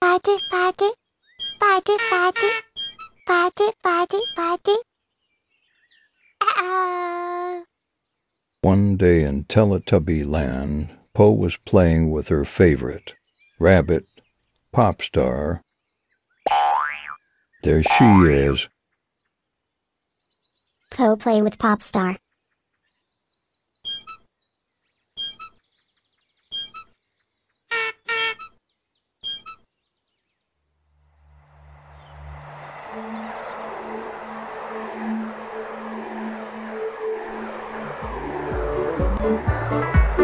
Party, party, party, party, party, party, party. One day in Teletubby Land, Po was playing with her favorite, Rabbit, Popstar. There she is. Po play with Thank you.